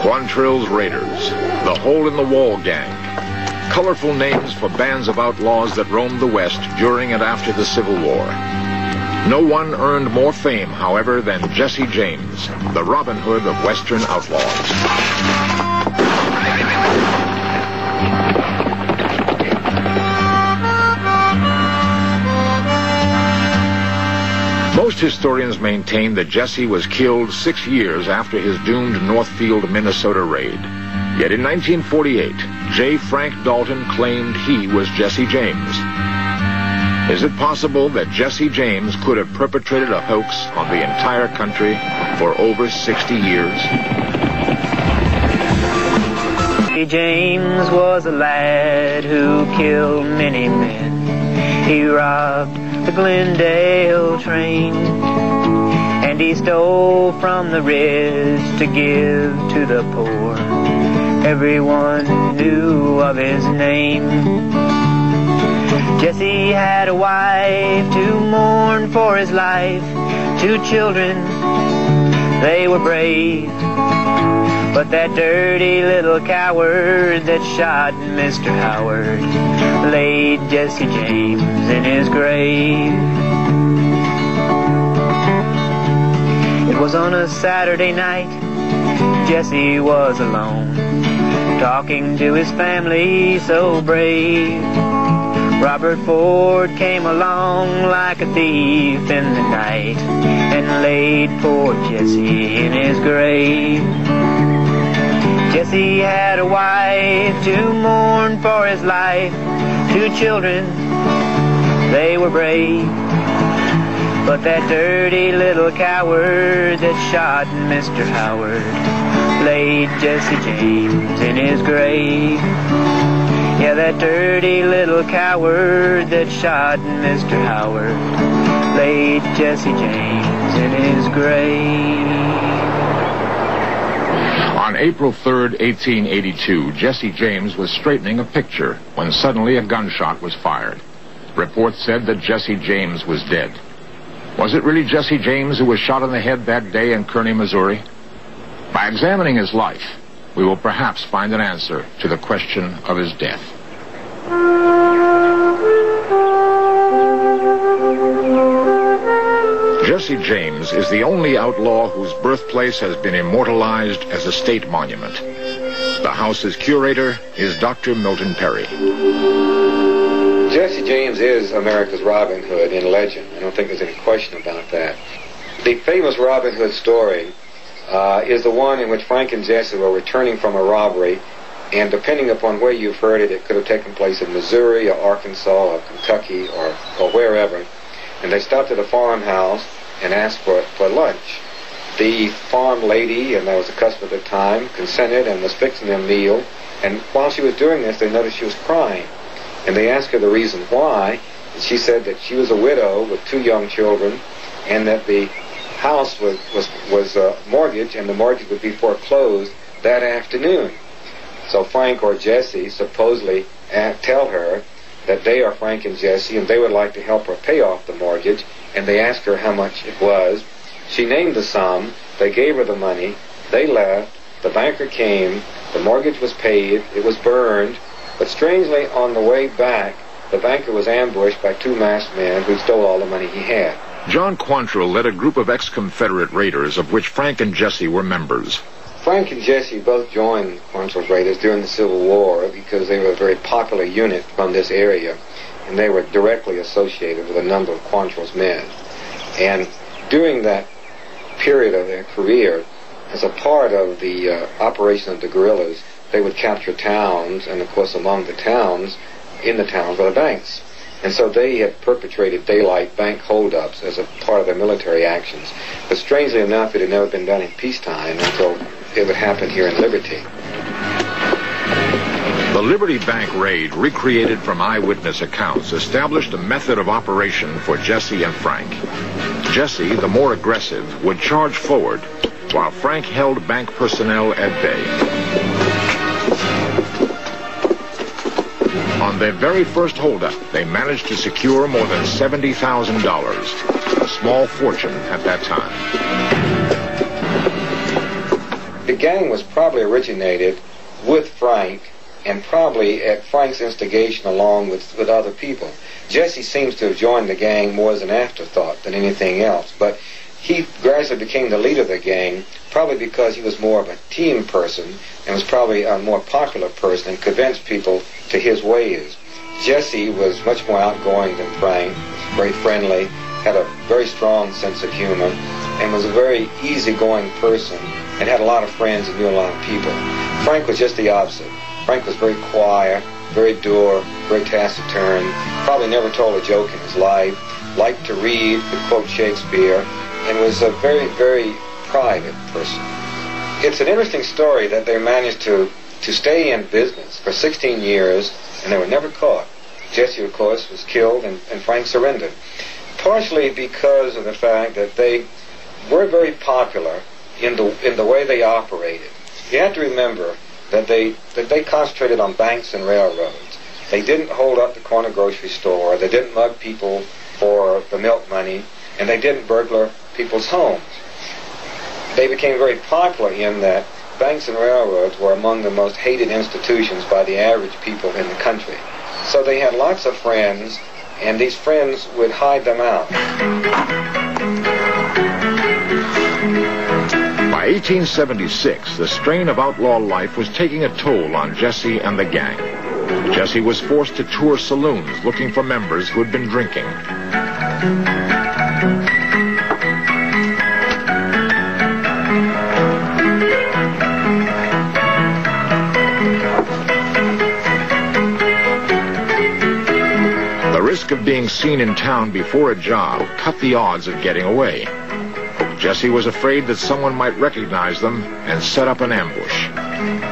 Quantrill's Raiders, the Hole in the Wall Gang. Colorful names for bands of outlaws that roamed the West during and after the Civil War. No one earned more fame, however, than Jesse James, the Robin Hood of Western outlaws. Most historians maintain that Jesse was killed six years after his doomed Northfield, Minnesota raid. Yet in 1948, J. Frank Dalton claimed he was Jesse James. Is it possible that Jesse James could have perpetrated a hoax on the entire country for over 60 years? Jesse James was a lad who killed many men. He robbed the Glendale train. And he stole from the rich to give to the poor. Everyone knew of his name. Jesse had a wife to mourn for his life, two children, they were brave. But that dirty little coward that shot Mr. Howard laid Jesse James in his grave. It was on a Saturday night, Jesse was alone, talking to his family so brave. Robert Ford came along like a thief in the night and laid poor Jesse in his grave. Jesse had a wife to mourn for his life, two children, they were brave. But that dirty little coward that shot Mr. Howard laid Jesse James in his grave. Yeah, that dirty little coward that shot Mr. Howard laid Jesse James in his grave. On April 3, 1882, Jesse James was straightening a picture when suddenly a gunshot was fired. Reports said that Jesse James was dead. Was it really Jesse James who was shot in the head that day in Kearney, Missouri? By examining his life, we will perhaps find an answer to the question of his death. Jesse James is the only outlaw whose birthplace has been immortalized as a state monument. The house's curator is Dr. Milton Perry. Jesse James is America's Robin Hood in legend. I don't think there's any question about that. The famous Robin Hood story uh, is the one in which Frank and Jesse were returning from a robbery, and depending upon where you've heard it, it could have taken place in Missouri or Arkansas or Kentucky or, or wherever. And they stopped at a farmhouse and asked for, for lunch. The farm lady, and that was a custom at the time, consented and was fixing their meal. And while she was doing this, they noticed she was crying. And they asked her the reason why. And she said that she was a widow with two young children, and that the house was was was uh, mortgaged, and the mortgage would be foreclosed that afternoon. So Frank or Jesse supposedly uh, tell her that they are Frank and Jesse, and they would like to help her pay off the mortgage and they ask her how much it was. She named the sum. They gave her the money. They left. The banker came. The mortgage was paid. It was burned. But strangely, on the way back, the banker was ambushed by two masked men who stole all the money he had. John Quantrill led a group of ex-Confederate raiders of which Frank and Jesse were members. Frank and Jesse both joined Quantrill's raiders during the Civil War because they were a very popular unit from this area and they were directly associated with a number of Quantrill's men. And during that period of their career, as a part of the uh, operation of the guerrillas, they would capture towns, and of course among the towns, in the towns were the banks. And so they had perpetrated daylight bank holdups as a part of their military actions. But strangely enough, it had never been done in peacetime until it would happen here in Liberty. The Liberty Bank raid, recreated from eyewitness accounts, established a method of operation for Jesse and Frank. Jesse, the more aggressive, would charge forward, while Frank held bank personnel at bay. On their very first holdup, they managed to secure more than $70,000, a small fortune at that time. It gang was probably originated with Frank and probably at Frank's instigation along with, with other people. Jesse seems to have joined the gang more as an afterthought than anything else, but he gradually became the leader of the gang probably because he was more of a team person and was probably a more popular person and convinced people to his ways. Jesse was much more outgoing than Frank, very friendly, had a very strong sense of humor, and was a very easygoing person and had a lot of friends and knew a lot of people. Frank was just the opposite. Frank was very quiet, very dour, very taciturn, probably never told a joke in his life, liked to read, could quote Shakespeare, and was a very, very private person. It's an interesting story that they managed to, to stay in business for 16 years and they were never caught. Jesse, of course, was killed and, and Frank surrendered. Partially because of the fact that they were very popular in the, in the way they operated. You have to remember that they, that they concentrated on banks and railroads. They didn't hold up the corner grocery store. They didn't mug people for the milk money. And they didn't burglar people's homes. They became very popular in that banks and railroads were among the most hated institutions by the average people in the country. So they had lots of friends, and these friends would hide them out. By 1876, the strain of outlaw life was taking a toll on Jesse and the gang. Jesse was forced to tour saloons looking for members who had been drinking. The risk of being seen in town before a job cut the odds of getting away. Jesse was afraid that someone might recognize them and set up an ambush.